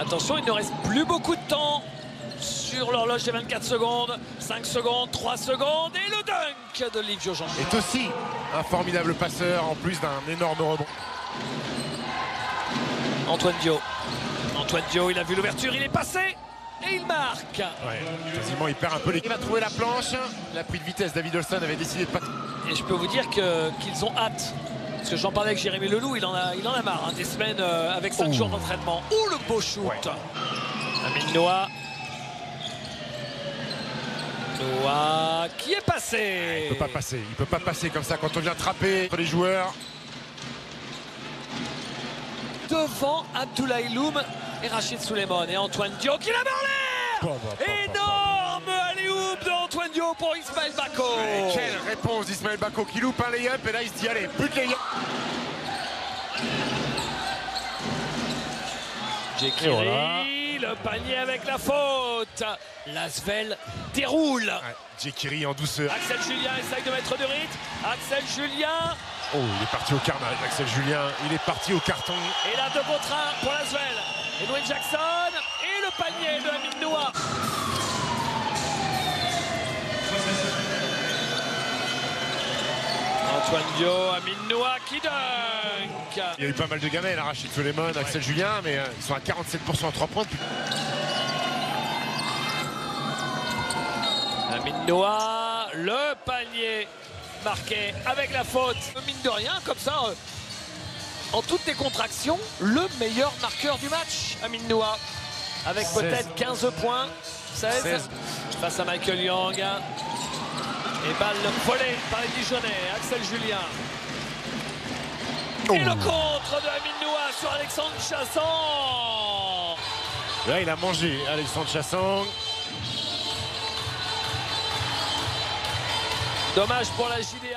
Attention, il ne reste plus beaucoup de temps sur l'horloge des 24 secondes. 5 secondes, 3 secondes et le dunk de Liv Jojan. Est aussi un formidable passeur en plus d'un énorme rebond. Antoine Dio. Antoine Dio, il a vu l'ouverture, il est passé et il marque. Ouais, quasiment il perd un peu l'équipe. Il va trouver la planche. Il a pris de vitesse. David Olson avait décidé de pas. Et je peux vous dire qu'ils ont hâte. Parce que j'en parlais avec Jérémy Leloup, il en a, il en a marre hein, des semaines euh, avec 5 Ouh. jours d'entraînement. Ouh le beau shoot Ouais. Amine Noah. Noah qui est passé. Il peut pas passer. Il peut pas passer comme ça quand on vient entre les joueurs. Devant Abdoulaye Loum et Rachid Souleymane et Antoine Dio qui l'a bon, Énorme réponse d'Ismaël Bako qui loupe un lay-up et là il se dit allez, plus de lay-up. Jekiri, Et voilà. le panier avec la faute. Lasvel déroule. Ouais, Jekiri en douceur. Axel Julien essaye de mettre du rythme. Axel Julien. Oh, il est parti au carnage, Axel Julien. Il est parti au carton. Et là, 2 contre 1 pour Lasvel. Edwin Jackson. Et le panier de Amine Noah. Antoine Dio, Amine Noah qui dunk. Il y a eu pas mal de gamelles, hein, Rachid Soleiman, Axel Julien, mais euh, ils sont à 47% à 3 points. depuis- Amine Noah, le panier marqué avec la faute. Mine de rien, comme ça, euh, en toute décontraction, le meilleur marqueur du match, Amine Noah. Avec 16. peut-être 15 points, 16, 16. face à Michael Young. Et balle volée par les Dijonais, Axel Julien. Et le contre de Amine Noah sur Alexandre Chassan. Là, il a mangé Alexandre Chassang. Dommage pour la JDA.